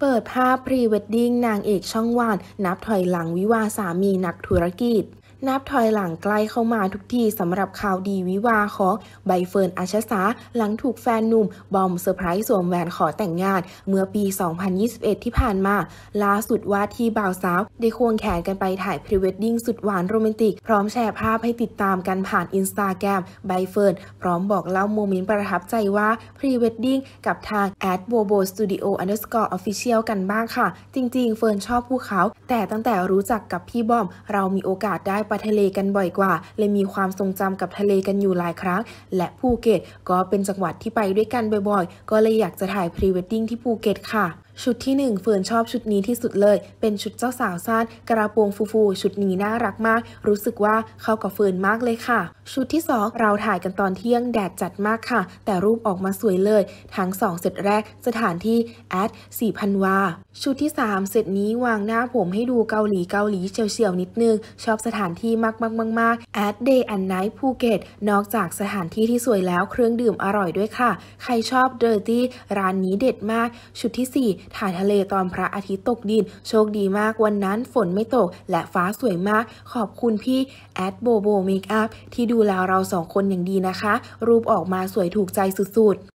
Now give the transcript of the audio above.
เปิดภาพพรีเวดดิ้งนางเอกช่องวัน นับถอยหลังวิวาห์สามีนักธุรกิจ นับถอยหลังใกล้เข้ามาทุกทีสำหรับข่าวดีวิวาห์ของใบเฟิร์นอัญชสาหลังถูกแฟนหนุ่ม บอมเซอร์ไพรส์สวมแหวนขอแต่งงาน เมื่อปี 2021 ที่ผ่านมา ล่าสุดว่าที่บ่าวสาว ได้ควงแขนกันไปถ่ายพรีเวดดิ้งสุดหวานโรแมนติก พร้อมแชร์ภาพให้ติดตามกันผ่านอินสตาแกรมใบเฟิร์นพร้อมบอกเล่าโมเมนต์ประทับใจว่าพรีเวดดิ้งกับทาง at bobo studio underscore official กันบ้างค่ะ จริง ๆ เฟิร์นชอบภูเขา แต่ตั้งแต่รู้จักกับพี่บอม เรามีโอกาสได้ไปทะเลกันบ่อยกว่า เลยมีความทรงจำกับทะเลกันอยู่หลายครั้ง และภูเก็ตก็เป็นจังหวัดที่ไปด้วยกันบ่อยๆ ก็เลยอยากจะถ่ายพรีเวดดิ้งที่ภูเก็ตค่ะ ชุดที่ 1 เฟิร์นชอบชุดนี้ที่สุดเลย เป็นชุดเจ้าสาวสั้นกระโปรงฟูๆ ชุดนี้น่ารักมาก รู้สึกว่าเข้ากับเฟิร์นมากเลยค่ะ ชุดที่ 2 เราถ่ายกันตอนเที่ยงแดดจัดมากค่ะ แต่รูปออกมาสวยเลย ทั้ง 2 เซตแรกสถานที่ at 4,000วา ชุดที่ 3 เซตนี้วางหน้าผมให้ดูเกาหลีเกาหลีเฉี่ยวๆนิดนึง ชอบสถานที่มากๆๆๆ at Day and Night ภูเก็ตนอกจากสถานที่ที่สวยแล้วเครื่องดื่มอร่อยด้วยค่ะ ใครชอบ dirty ร้านนี้เด็ดมาก ชุดที่ 4ถ่ายทะเลตอนพระอาทิตย์ตกดิน โชคดีมากวันนั้นฝนไม่ตก และฟ้าสวยมาก ขอบคุณพี่แอดโบโบเมคอัพที่ดูแลเราสองคนอย่างดีนะคะ รูปออกมาสวยถูกใจสุดๆ